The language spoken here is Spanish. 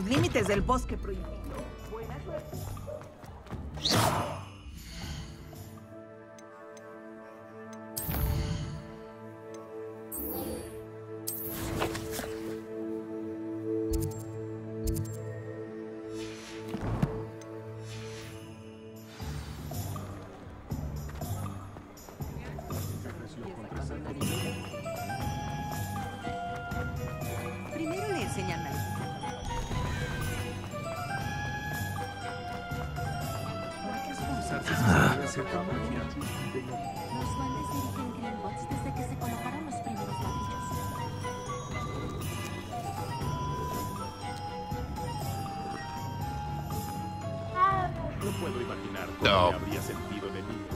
los límites del bosque prohibido. Buena suerte. Primero le enseñan a ¿Para qué esforzarse si se puede hacer con magia? Los duendes dirigen Greenbots desde que se colocaron los primeros ladrillos. No puedo imaginar cómo No. me habría sentido de niño